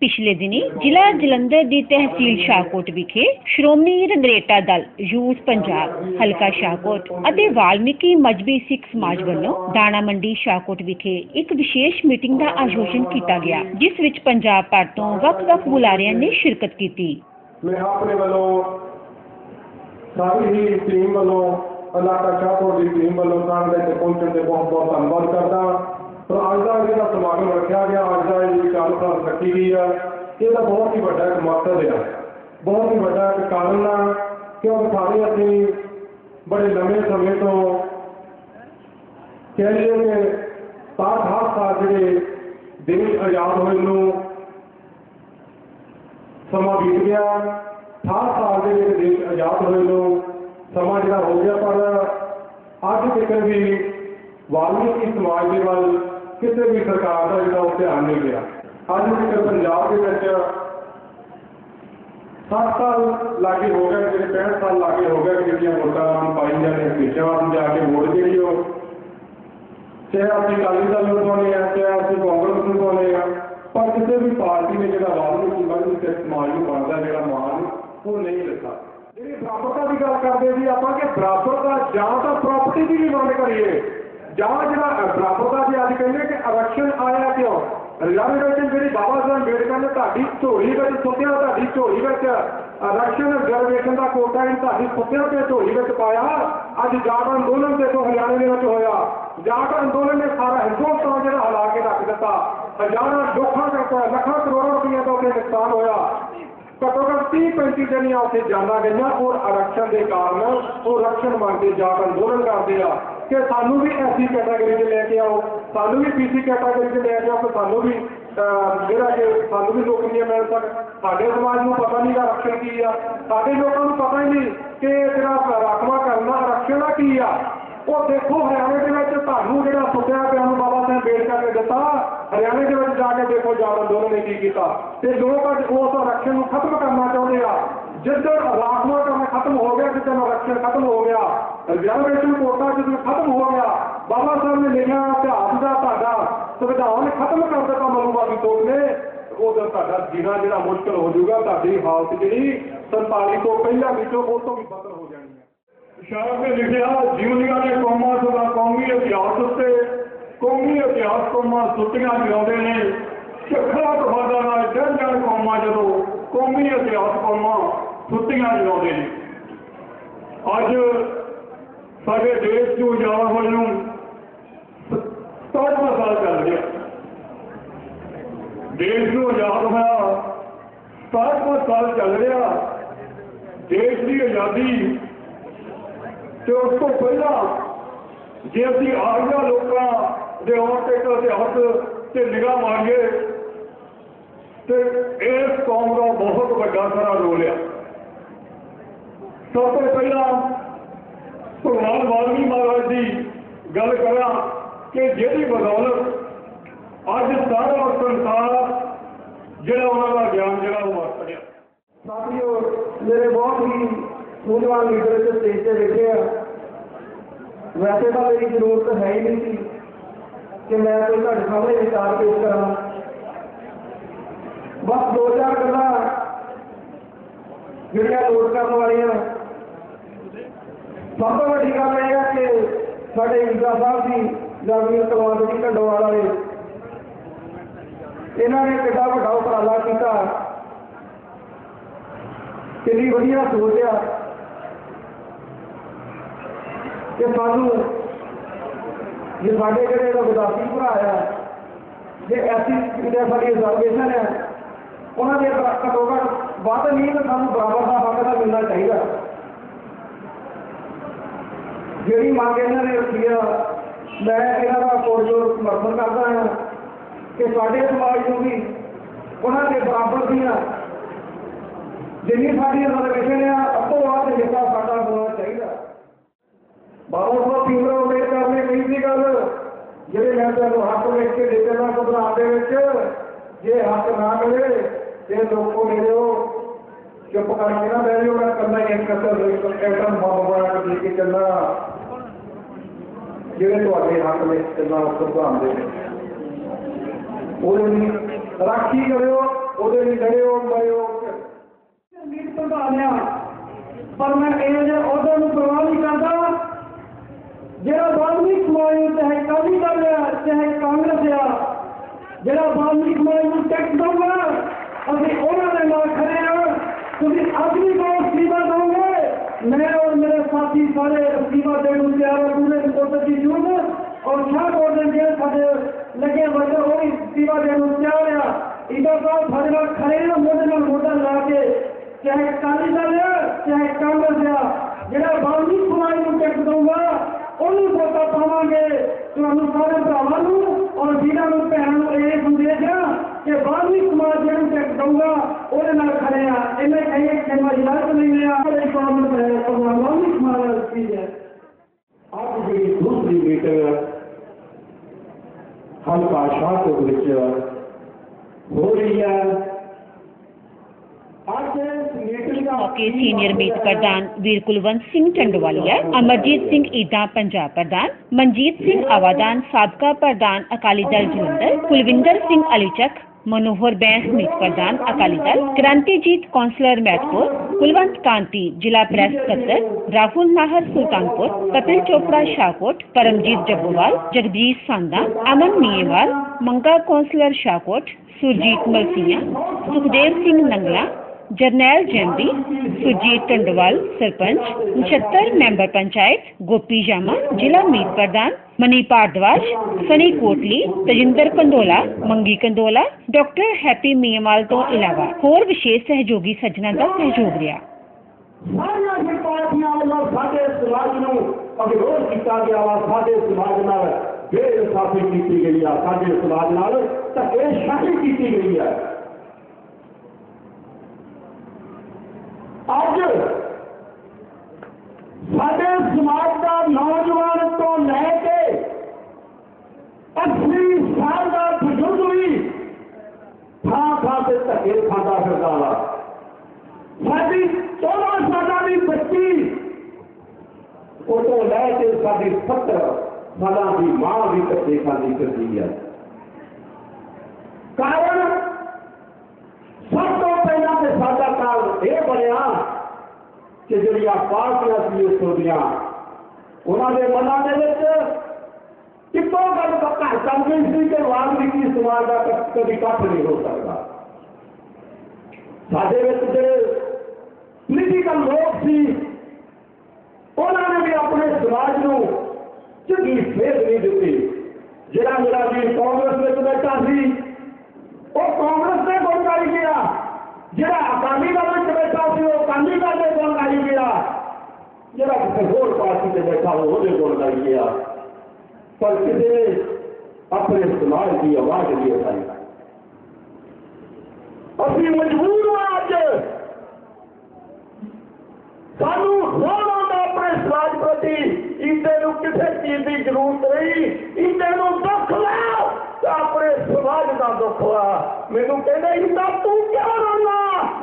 ਪਿਛਲੇ ਦਿਨੀ ਜ਼ਿਲ੍ਹਾ ਜਲੰਧਰ ਦੀ ਤਹਿਸੀਲ ਸ਼ਾਹਕੋਟ ਵਿਖੇ ਸ਼੍ਰੋਮਣੀ ਰੰਗਰੇਟਾ ਦਲ ਯੂਥ ਪੰਜਾਬ ਹਲਕਾ ਸ਼ਾਹਕੋਟ ਅਤੇ ਵਾਲਮੀਕੀ ਮਜਬੀ ਸਿੱਖ ਸਮਾਜ ਵੱਲੋਂ ਦਾਣਾ ਮੰਡੀ ਸ਼ਾਹਕੋਟ ਵਿਖੇ ਇੱਕ ਵਿਸ਼ੇਸ਼ ਮੀਟਿੰਗ ਦਾ ਆਯੋਜਨ ਕੀਤਾ ਗਿਆ ਜਿਸ ਵਿੱਚ ਪੰਜਾਬ ਭਰ ਤੋਂ ਵੱਖ-ਵੱਖ ਬੁਲਾਰਿਆਂ ਨੇ ਸ਼ਿਰਕਤ ਕੀਤੀ ਮੈਂ ਆਪਣੇ ਵੱਲੋਂ ਸਾਰੀ ਹੀ ਟੀਮ ਵੱਲੋਂ ਇਲਾਕਾ ਸ਼ਾਹਪੁਰ ਦੀ ਟੀਮ ਵੱਲੋਂ ਸਾਰੇ ਦੇ ਪਹੁੰਚਣ ਤੇ ਬਹੁਤ ਬਹੁਤ ਧੰਨਵਾਦ ਕਰਦਾ ਪਰ ਅੱਜ ਦਾ ਜਿਹੜਾ ਸਮਾਗਮ ਰੱਖਿਆ ਗਿਆ, ਅੱਜ ਦਾ ਇਹ ਕਾਨਫਰੰਸ ਰੱਖੀ ਗਈ ਹੈ ਇਹਦਾ ਬਹੁਤ ਹੀ ਵੱਡਾ ਇੱਕ ਮਕਸਦ ਆ। ਬਹੁਤ ਹੀ ਵੱਡਾ ਇੱਕ ਕਾਰਨ ਆ, ਕਿਉਂਕਿ ਸਾਰੇ ਅਸੀਂ ਬੜੇ ਲੰਮੇ ਸਮੇਂ ਤੋਂ ਕਹਿ ਲਈਏ ਕਿ 60 ਸਾਲ ਜਿਹੜੇ ਦੇਸ਼ ਆਜ਼ਾਦ ਹੋਏ ਨੂੰ ਸਮਾਂ ਬੀਤ ਗਿਆ 60 ਸਾਲ ਦੇ ਵਿੱਚ ਦੇਸ਼ ਆਜ਼ਾਦ ਹੋਏ ਨੂੰ ਸਮਾਂ ਜਿਹੜਾ ਹੋ ਗਿਆ, ਪਰ ਅੱਜ ਤੱਕ ਵੀ ਵਾਲਮੀਕੀ ਸਮਾਜ ਦੇ ਵੱਲ ਕਿਸੇ ਵੀ ਸਰਕਾਰ ਦਾ ਜਿਹੜਾ ਉਹ ਧਿਆਨ ਨਹੀਂ ਗਿਆ ਅੱਜ ਤੱਕ ਪੰਜਾਬ ਦੇ ਵਿੱਚ 60 ਸਾਲ ਲਾਗੇ ਹੋ ਗਏ ਜਿਹੜੇ 65 ਸਾਲ ਲਾਗੇ ਹੋ ਗਏ ਜਿਹੜੀਆਂ ਵੋਟਾਂ ਨੂੰ ਪਾਈ ਜਾਂਦੀਆਂ ਪੇਸ਼ਾਵਰ ਨੂੰ ਜਾ ਕੇ ਵੋਟ ਜਿਹੜੀ ਉਹ ਚਾਹੇ ਅਸੀਂ ਅਕਾਲੀ ਦਲ ਨੂੰ ਪਾਉਂਦੇ ਆ ਚਾਹੇ ਅਸੀਂ ਕਾਂਗਰਸ ਨੂੰ ਪਾਉਂਦੇ ਆ ਪਰ ਕਿਸੇ ਵੀ ਪਾਰਟੀ ਨੇ ਜਿਹੜਾ ਵਾਲਮੀਕੀ ਮਜ਼ਦੂਰ ਤੇ ਸਮਾਜ ਨੂੰ ਬਣਦਾ ਜਿਹੜਾ ਮਾਨ ਉਹ ਨਹੀਂ ਦਿੱਤਾ ਜਿਹੜੀ ਬਰਾਬਰਤਾ ਦੀ ਗੱਲ ਕਰਦੇ ਸੀ ਆਪਾਂ ਕਿ ਬਰਾਬਰਤਾ ਜਾਂ ਤਾਂ ਪ੍ਰਾਪਰਟੀ ਦੀ ਵੀ ਮੰਗ ਕਰੀਏ ਜਾਂ ਜਿਹੜਾ ਬਰਾਬਰਤਾ ਦੀ ਅੱਜ ਕਹਿੰਦੇ ਕਿ ਆਰਕਸ਼ਣ ਆਇਆ ਕਿਉਂ ਰਿਜ਼ਰਵੇਸ਼ਨ ਜਿਹੜੀ ਬਾਬਾ ਸਾਹਿਬ ਅੰਬੇਡਕਰ ਨੇ ਤੁਹਾਡੀ ਝੋਲੀ ਵਿੱਚ ਸੁੱਟਿਆ ਤੁਹਾਡੀ ਝੋਲੀ ਵਿੱਚ ਆਰਕਸ਼ਣ ਰਿਜ਼ਰਵੇਸ਼ਨ ਦਾ ਕੋਟਾ ਹੀ ਤੁਹਾਡੀ ਸੁੱਟਿਆ ਤੇ ਝੋਲੀ ਵਿੱਚ ਪਾਇਆ ਅੱਜ ਜਾਟ ਅੰਦੋਲਨ ਦੇਖੋ ਹਰਿਆਣੇ ਦੇ ਵਿੱਚ ਹੋਇਆ ਜਾਟ ਅੰਦੋਲਨ ਨੇ ਸਾਰਾ ਹਿੰਦੁਸਤਾਨ ਜਿਹੜਾ ਹਿਲਾ ਕੇ ਰੱਖ ਦਿੱਤਾ ਹਜ਼ਾਰਾਂ ਲੱਖਾਂ ਕਰਕੇ ਲੱਖਾਂ ਕਰੋੜਾਂ ਰੁਪਈਆ ਦਾ ਉਹਦੇ ਨੁਕਸਾਨ ਹੋਇਆ ਘੱਟੋ ਘੱਟ 30 35 ਜਣੀਆਂ ਉੱਥੇ ਜਾਨਾਂ ਗਈਆਂ। ਔਰ ਆਰਕਸ਼ਣ ਦੇ ਕਾਰਨ ਉਹ ਆਰਕਸ਼ਣ ਮੰਗਦੇ ਜਾਟ ਅੰਦੋਲਨ ਕਰਦੇ ਆ ਕਿ ਸਾਨੂੰ ਵੀ ਐਸੀ ਕੈਟਾਗਰੀ 'ਚ ਲੈ ਕੇ ਆਓ ਸਾਨੂੰ ਵੀ ਪੀਸੀ ਕੈਟਾਗਰੀ 'ਚ ਲੈ ਕੇ ਆਓ ਕਿ ਸਾਨੂੰ ਵੀ ਅਹ, ਜਿਹੜਾ ਕਿ ਸਾਨੂੰ ਵੀ ਨੌਕਰੀਆਂ ਮਿਲ ਸਕਣ। ਸਾਡੇ ਸਮਾਜ ਨੂੰ ਪਤਾ ਨਹੀਂ ਆਰਕਸ਼ਣ ਕੀ ਆ। ਸਾਡੇ ਲੋਕਾਂ ਨੂੰ ਪਤਾ ਹੀ ਨਹੀਂ ਕਿ ਜਿਹੜਾ ਰਾਖਵਾ ਕਰਨਾ ਆਰਕਸ਼ਣ ਕੀ ਆ। ਉਹ ਦੇਖੋ ਹਰਿਆਣੇ ਦੇ ਵਿੱਚ ਤੁਹਾਨੂੰ ਜਿਹੜਾ ਸੁੱਤਿਆ ਪਿਆ ਨੂੰ ਬਾਬਾ ਸਾਹਿਬ ਅੰਬੇਡਕਰ ਨੇ ਦਿੱਤਾ ਹਰਿਆਣੇ ਦੇ ਵਿੱਚ ਜਾ ਕੇ ਦੇਖੋ ਜਾਟ ਅੰਦੋਲਨ ਨੇ ਕੀ ਕੀਤਾ ਤੇ ਲੋਕ ਅੱਜ ਉਸ ਆਰਕਸ਼ਣ ਨੂੰ ਖਤਮ ਕਰਨਾ ਚਾਹੁੰਦੇ ਆ ਜਿੱਦਣ ਰਾਖਵਾ ਕਰਨਾ ਖਤਮ ਹੋ ਗਿਆ ਜਿੱਦਣ ਆਰਕਸ਼ਣ ਖਤਮ ਹੋ ਗਿਆ ਰਿਜ਼ਰਵੇਸ਼ਨ ਕੋਟਾ ਜਦੋਂ ਖਤਮ ਹੋ ਗਿਆ ਬਾਬਾ ਸਾਹਿਬ ਨੇ ਲਿਖਿਆ ਇਤਿਹਾਸ ਦਾ ਤੁਹਾਡਾ ਸੰਵਿਧਾਨ ਖਤਮ ਕਰ ਦਿੱਤਾ ਮਨੂਵਾਦੀ ਤੋੜ ਨੇ ਉਦੋਂ ਤੁਹਾਡਾ ਜੀਣਾ ਜਿਹੜਾ ਮੁਸ਼ਕਲ ਹੋ ਜਾਊਗਾ ਤੁਹਾਡੀ ਹਾਲਤ ਜਿਹੜੀ 47 ਤੋਂ ਪਹਿਲਾਂ ਵਿੱਚੋਂ ਉਹ ਤੋਂ ਵੀ ਬਦਲ शायर ने लिखा जीवनिया ने कौम सदा तो कौमी इतिहास उत्ते कौमी इतिहास कौम सुतियाँ जाते हैं। चखा तफादा तो ना, जन जन कौम जो कौमी इतिहास कौम सुतियाँ जाते हैं। अज साढ़े देश को उजाला वालों सतारवा साल चल गया देश को आज़ाद होया सतारवा साल चल रहा देश की आज़ादी ਤੇ ਉਸ ਤੋਂ ਪਹਿਲਾਂ ਜੇ ਅਸੀਂ ਆਰੀਆ ਲੋਕਾਂ ਦੇ ਆਉਣ ਤੇ ਇਤਿਹਾਸ ਤੇ ਨਿਗਾਹ ਮਾਰੀਏ ਤੇ ਇਸ ਕੌਮ ਦਾ ਬਹੁਤ ਵੱਡਾ ਸਾਰਾ ਰੋਲ ਆ। ਸਭ ਤੋਂ ਪਹਿਲਾਂ ਭਗਵਾਨ ਵਾਲਮੀ ਮਹਾਰਾਜ ਦੀ ਗੱਲ ਕਰਾਂ ਕਿ ਜਿਹੜੀ ਬਦੌਲਤ ਅੱਜ ਸਾਰਾ ਸੰਸਾਰ ਜਿਹੜਾ ਉਹਨਾਂ ਦਾ ਗਿਆਨ ਜਿਹੜਾ ਉਹ ਵਰਤ ਰਿਹਾ ਸਾਥੀਓ, ਮੇਰੇ ਬਹੁਤ ਹੀ ਸੂਝਵਾਨ ਲੀਡਰ ਇੱਥੇ ਸਟੇਜ ਤੇ ਬੈਠੇ ਆ। ਵੈਸੇ ਤਾਂ ਮੇਰੀ ਜ਼ਰੂਰਤ ਹੈ ਹੀ ਨਹੀਂ ਸੀ ਕਿ ਮੈਂ ਕੋਈ ਤੁਹਾਡੇ ਸਾਹਮਣੇ ਵਿਚਾਰ ਪੇਸ਼ ਕਰਾਂ। ਬਸ ਦੋ ਚਾਰ ਗੱਲਾਂ ਜਿਹੜੀਆਂ ਨੋਟ ਕਰਨ ਵਾਲੀਆਂ। ਸਭ ਤੋਂ ਵੱਡੀ ਗੱਲ ਇਹ ਹੈ ਕਿ ਸਾਡੇ ਇੰਦਰਾ ਸਾਹਿਬ ਦੀ ਜਗਵੀਰ ਕਲਵੰਤ ਜੀ ਢੰਡੋਵਾਲ ਵਾਲੇ, ਇਹਨਾਂ ਨੇ ਕਿੱਡਾ ਵੱਡਾ ਉਪਰਾਲਾ ਕੀਤਾ। ਕਿੰਨੀ ਵਧੀਆ ਸੋਚ ਆ। ਕਿ ਸਾਨੂੰ ਜੇ ਸਾਡੇ ਜਿਹੜੇ ਦਾ ਵਿਦਾਸੀ ਭਰਾ ਆ, ਜੇ ਐਸੀ ਜਿਹੜੇ ਸਾਡੀ ਰਿਜ਼ਰਵੇਸ਼ਨ ਹੈ, ਉਹਨਾਂ ਦੇ ਘੱਟੋ ਘੱਟ ਵੱਧ ਨਹੀਂ ਤਾਂ ਸਾਨੂੰ ਬਰਾਬਰ ਦਾ ਹੱਕ ਤਾਂ ਮਿਲਣਾ ਚਾਹੀਦਾ। ਜਿਹੜੀ ਮੰਗ ਇਹਨਾਂ ਨੇ ਰੱਖੀ ਆ, ਮੈਂ ਇਹਨਾਂ ਦਾ ਕੋਰਜੋਰ ਸਮਰਥਨ ਕਰਦਾ ਹਾਂ ਕਿ ਸਾਡੇ ਸਮਾਜ ਨੂੰ ਵੀ ਉਹਨਾਂ ਦੇ ਬਰਾਬਰ ਦੀਆਂ ਜਿੰਨੀ ਸਾਡੀ ਰਿਜ਼ਰਵੇਸ਼ਨ ਆ ਅਬ ਤੋਂ ਵੱਧ ਹਿੱਸਾ ਸਾਡਾ ਹੋਣਾ ਚਾਹੀਦਾ ਬਾਬਾ ਸਾਹਿਬ ਭੀਮਰਾਓ ਅੰਬੇਡਕਰ ਨੇ ਕਹੀ ਸੀ ਗੱਲ ਜਿਹੜੇ ਮੈਂ ਤੁਹਾਨੂੰ ਹੱਕ ਵੇਖ ਕੇ ਦੇ ਦੇਣਾ ਸੰਵਿਧਾਨ ਦੇ ਵਿੱਚ ਜੇ ਹੱਕ ਨਾ ਮਿਲੇ ਤੇ ਲੋਕੋ ਮੇਰੇ ਉਹ ਚੁੱਪ ਕਰਕੇ ਨਾ ਬਹਿ ਜਾਓ ਮੈਂ ਕਰਨਾ ਹੀ ਇੱਕ ਅਸਰ ਐਟਮ ਬੰਬ ਬਣਾ ਕੇ ਦੇ ਕੇ ਚੱਲਣਾ ਜਿਹੜੇ ਤੁਹਾਡੇ ਹੱਕ ਵਿੱਚ ਚੱਲਣਾ ਉਸ ਸੰਵਿਧਾਨ ਦੇ ਵਿੱਚ ਉਹਦੇ ਲਈ ਰਾਖੀ ਕਰਿਓ ਉਹਦੇ ਲਈ ਖੜੇ ਹੋ ਮੈਂ ਉਹ ਮੀਟ ਪ੍ਰਧਾਨ ਲਿਆ ਪਰ ਮੈਂ ਇਹ ਜੇ ਉਹਦੇ ਨੂੰ ਪਰਵਾਹ ਨਹੀਂ ਕਰਦਾ ਜਿਹੜਾ ਵਾਲਮੀਕ ਸਮਾਜ ਨੂੰ ਚਾਹੇ ਕਾਲੀ ਦਲ ਆ ਚਾਹੇ ਕਾਂਗਰਸ ਆ ਜਿਹੜਾ ਵਾਲਮੀਕ ਸਮਾਜ ਨੂੰ ਟੈਕਸ ਦਊਗਾ ਅਸੀਂ ਉਹਨਾਂ ਦੇ ਨਾਲ ਖੜੇ ਆ ਤੁਸੀਂ ਆਪਣੀ ਕੋਲ ਸੀਵਾ ਦੋਗੇ ਮੈਂ ਔਰ ਮੇਰੇ ਸਾਥੀ ਸਾਰੇ ਸੀਵਾ ਦੇਣ ਨੂੰ ਤਿਆਰ ਹਾਂ ਪੂਰੇ ਰਿਪੋਰਟ ਦੀ ਜੂਨ ਔਰ ਸ਼ਾਹ ਕੋਲ ਦੇ ਸਾਡੇ ਲੱਗੇ ਵਰਗੇ ਉਹ ਵੀ ਸੀਵਾ ਦੇਣ ਨੂੰ ਤਿਆਰ ਆ ਇਹਦਾ ਸਾਹਿਬ ਸਾਡੇ ਨਾਲ ਖੜੇ ਆ ਮੋਢੇ ਨਾਲ ਮੋਢਾ ਲਾ ਕੇ ਚਾਹੇ ਕਾਲੀ ਦਲ ਆ ਚਾਹੇ ਕਾਂਗਰਸ ਆ ਜਿਹੜਾ ਵਾਲਮੀਕ ਵੋਟਾਂ ਪਾਵਾਂਗੇ ਤੁਹਾਨੂੰ ਸਾਰੇ ਭਰਾਵਾਂ ਨੂੰ ਔਰ ਵੀਰਾਂ ਨੂੰ ਭੈਣਾਂ ਨੂੰ ਇਹ ਸੰਦੇਸ਼ ਆ ਕਿ ਵਾਲਮੀਕ ਸਮਾਜ ਜਿਹਨੂੰ ਟੈਕਸ ਦਊਗਾ ਉਹਦੇ ਨਾਲ ਖੜੇ ਆ ਇਹਨੇ ਕਹੀ ਕਿ ਮੈਂ ਇਲਾਜ ਨਹੀਂ ਲਿਆ ਇਹ ਕੰਮ ਹੈ ਪਰ ਵਾਲਮੀਕ ਸਮਾਜ ਦੀ ਚੀਜ਼ ਹੈ ਅੱਜ ਜਿਹੜੀ ਦੂਸਰੀ ਮੀਟਿੰਗ ਹਲਕਾ ਸ਼ਾਹਕੋਟ ਵਿੱਚ ਹੋ ਰਹੀ ਹੈ ਅੱਜ ਇਸ ਮੀਟਿੰਗ ਦਾ ਮੌਕੇ ਸੀਨੀਅਰ ਮੀਤ ਪ੍ਰਧਾਨ ਵੀਰ ਕੁਲਵੰਤ ਸਿੰਘ ਟੰਡਵਾਲੀਆ ਅਮਰਜੀਤ ਸਿੰਘ ਈਦਾਂ ਪੰਜਾਬ ਪ੍ਰਧਾਨ ਮਨਜੀਤ ਸਿੰਘ ਆਵਾਦਾਨ ਸਾਬਕਾ ਪ੍ਰਧਾਨ ਅਕਾਲੀ ਦਲ ਜਲੰਧਰ ਕੁਲਵਿੰਦਰ ਸਿੰਘ ਅਲੀਚਕ ਮਨੋਹਰ ਬੈਂਸ ਮੀਤ ਪ੍ਰਧਾਨ ਅਕਾਲੀ ਦਲ ਕ੍ਰਾਂਤੀਜੀਤ ਕੌਂਸਲਰ ਮੈਟਪੁਰ ਕੁਲਵੰਤ ਕਾਂਤੀ ਜ਼ਿਲ੍ਹਾ ਪ੍ਰੈਸ ਸਕੱਤਰ ਰਾਹੁਲ ਨਾਹਰ ਸੁਲਤਾਨਪੁਰ ਕਪਿਲ ਚੋਪੜਾ ਸ਼ਾਹਕੋਟ ਪਰਮਜੀਤ ਜੱਬੋਵਾਲ ਜਗਦੀਸ਼ ਸਾਂਦਾ ਅਮਨ ਨੀਏਵਾਲ ਮੰਗਾ ਕੌਂਸਲਰ ਸ਼ਾਹਕੋਟ ਸੁਰਜੀਤ ਮਲਸੀਆਂ ਸੁਖਦੇਵ ਸਿੰਘ ਨੰਗਲਾ ਜਰਨੈਲ ਜੈਂਦੀ ਸੁਰਜੀਤ ਟੰਡਵਾਲ ਸਰਪੰਚ 79 ਮੈਂਬਰ ਪੰਚਾਇਤ ਗੋਪੀ ਜਾਮਾ ਜ਼ਿਲ੍ਹਾ ਮੀਤ ਪ੍ਰਧਾਨ ਮਨੀ ਭਾਰਦਵਾਜ ਸਨੀ ਕੋਟਲੀ ਤਜਿੰਦਰ ਕੰਦੋਲਾ ਮੰਗੀ ਕੰਦੋਲਾ ਡਾਕਟਰ ਹੈਪੀ ਮੀਆਂਵਾਲ ਤੋਂ ਇਲਾਵਾ ਹੋਰ ਵਿਸ਼ੇਸ਼ ਸਹਿਯੋਗੀ ਸੱਜਣਾ ਦਾ ਸਹਿਯੋਗ ਰਿਹਾ ਸਾਰੀਆਂ ਹੀ ਪਾਰਟੀਆਂ ਵੱਲੋਂ ਸਾਡੇ ਸਮਾਜ ਨੂੰ ਅਵਿਰੋਧ ਕੀਤਾ ਗਿਆ ਵਾ ਸਾਡੇ ਸਮਾਜ ਨਾਲ ਬੇਇਨਸਾਫੀ ਕੀਤੀ ਗਈ ਆ ਸਾਡੇ ਸਮਾਜ ਨਾਲ ਧੱਕੇਸ਼ਾਹੀ ਕੀਤੀ ਗਈ ਹੈ ਅੱਜ ਸਾਡੇ ਸਮਾਜ ਦਾ ਨੌਜਵਾਨ ਤੋਂ ਲੈ ਕੇ 80 ਸਾਲ ਦਾ ਬਜ਼ੁਰਗ ਵੀ ਥਾਂ ਥਾਂ ਤੇ ਧੱਕੇ ਖਾਂਦਾ ਫਿਰਦਾ ਵਾ ਸਾਡੀ 14 ਸਾਲਾਂ ਦੀ ਬੱਚੀ ਉਹ ਤੋਂ ਲੈ ਕੇ ਸਾਡੀ 70 ਸਾਲਾਂ ਦੀ ਮਾਂ ਵੀ ਧੱਕੇ ਖਾਂਦੀ ਫਿਰਦੀ ਹੈ ਕਾਰਨ ਕਾਰਨ ਇਹ ਬਣਿਆ ਕਿ ਜਿਹੜੀਆਂ ਪਾਰਟੀਆਂ ਸੀ ਇੱਥੋਂ ਦੀਆਂ ਉਹਨਾਂ ਦੇ ਮਨਾਂ ਦੇ ਵਿੱਚ ਕਿਤੋਂ ਗੱਲ ਪੱਕਾ ਚੱਲ ਗਈ ਸੀ ਕਿ ਵਾਲਮੀਕੀ ਸਮਾਜ ਦਾ ਕ- ਕਦੀ ਇਕੱਠ ਨਹੀਂ ਹੋ ਸਕਦਾ ਸਾਡੇ ਵਿੱਚ ਜਿਹੜੇ ਪੋਲੀਟੀਕਲ ਲੋਕ ਸੀ ਉਹਨਾਂ ਨੇ ਵੀ ਆਪਣੇ ਸਮਾਜ ਨੂੰ ਚੰਗੀ ਸੇਧ ਨਹੀਂ ਦਿੱਤੀ ਜਿਹੜਾ ਮੇਰਾ ਵੀ ਕਾਂਗਰਸ ਵਿੱਚ ਬੈਠਾ ਸੀ ਉਹ ਕਾਂਗਰਸ ਦੇ ਗੁਣ ਗਾਈ ਗਿਆ जरा किसी और पार्टी से बैठा हो उन्हें बोल कर किया पर किसी ने अपने इस्तेमाल की आवाज़ नहीं उठाई। अभी मजबूर हो आज। सानू रोना का तो अपने समाज प्रति। इन किसी चीज़ की ज़रूरत नहीं। इन दुख ला अपने समाज का दुख ला। मैनू कहना इंदा तू क्या रोना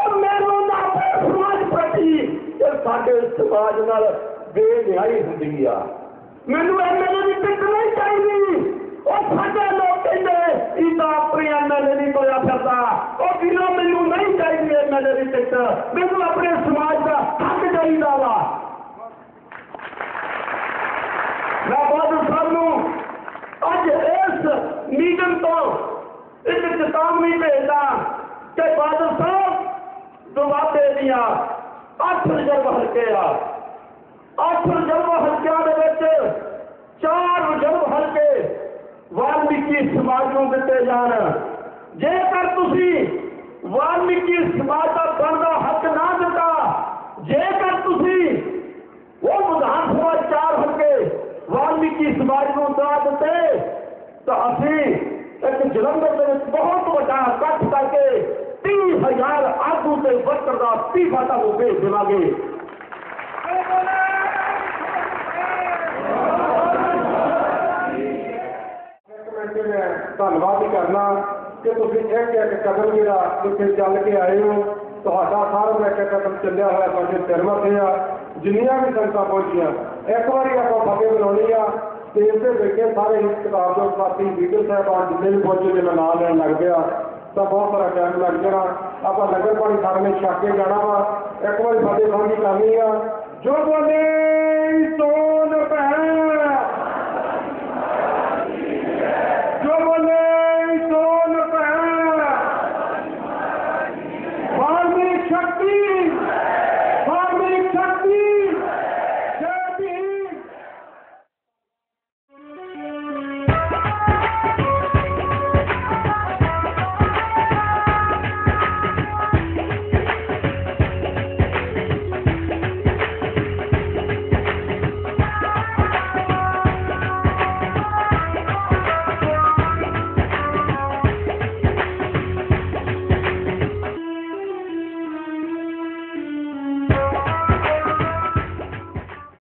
और मैं रोना अपने समाज प्रति ਆਪਣੇ ਸਮਾਜ ਪ੍ਰਤੀ ਤੇ ਸਾਡੇ ਸਮਾਜ ਨਾਲ ਬੇਨਿਆਈ ਹੁੰਦੀ ਆ ਮੈਨੂੰ ਐਮਐਲਏ ਦੀ ਟਿਕਟ ਨਹੀਂ ਚਾਹੀਦੀ ਉਹ ਸਾਡੇ ਲੋਕ ਕਹਿੰਦੇ ਇੰਦਾ ਆਪਣੀ ਐਮਐਲਏ ਨਹੀਂ ਕੋਇਆ ਫਿਰਦਾ ਉਹ ਵੀਰੋ ਮੈਨੂੰ ਨਹੀਂ ਚਾਹੀਦੀ ਐਮਐਲਏ ਦੀ ਟਿਕਟ ਮੈਨੂੰ ਆਪਣੇ ਸਮਾਜ ਦਾ ਹੱਕ ਚਾਹੀਦਾ ਵਾ ਮੈਂ ਬਾਦਲ ਸਾਹਿਬ ਨੂੰ ਅੱਜ ਇਸ ਮੀਟਿੰਗ ਤੋਂ ਇੱਕ ਚੇਤਾਵਨੀ ਭੇਜਦਾ ਕਿ ਬਾਦਲ ਸਾਹਿਬ ਦੁਆਬੇ ਦੀਆਂ ਅੱਠ ਰਿਜ਼ਰਵ ਹਲਕੇ ਆ ਅੱਠ ਰਿਜ਼ਰਵ ਹਲਕਿਆਂ ਦੇ ਵਿੱਚ ਚਾਰ ਰਿਜ਼ਰਵ ਹਲਕੇ ਵਾਲਮੀਕੀ ਸਮਾਜ ਨੂੰ ਦਿੱਤੇ ਜਾਣ ਜੇਕਰ ਤੁਸੀਂ ਵਾਲਮੀਕੀ ਸਮਾਜ ਦਾ ਬਣਦਾ ਹੱਕ ਨਾ ਦਿੱਤਾ ਜੇਕਰ ਤੁਸੀਂ ਉਹ ਵਿਧਾਨ ਸਭਾ ਚਾਰ ਹਲਕੇ ਵਾਲਮੀਕੀ ਸਮਾਜ ਨੂੰ ਦਾ ਦਿੱਤੇ ਤਾਂ ਅਸੀਂ ਇੱਕ ਜਲੰਧਰ ਦੇ ਵਿੱਚ ਬਹੁਤ ਵੱਡਾ ਇਕੱਠ ਕਰਕੇ तीन हज़ार आगू से बदतर का पी फाटा को भेज देवागे धनवाद करना कि तुम एक एक कदम जरा इतने चल के आए हो। तो सारा एक कदम चलिया हुआ सिरमा से आ। जिन्या भी संगत पहुंचिया, एक बार आप फतेह बनाई आ। तो इसे देखिए सारे इस किताब के साथी, वीडियो साहबान जिन्हें भी पहुँचे जो मैं ना लैन लग गया ਤਾਂ ਬਹੁਤ ਸਾਰਾ ਟਾਈਮ ਲੱਗ ਜਾਣਾ। ਆਪਾਂ ਨਗਰ ਪਾਣੀ ਥਾਣੇ ਨੇ ਛੱਕ ਕੇ ਜਾਣਾ ਵਾ। ਇੱਕ ਵਾਰੀ ਸਾਡੇ ਸਾਂਝੀ ਕਰਨੀ ਆ ਜੋ ਬੋਲੇ ਸੋ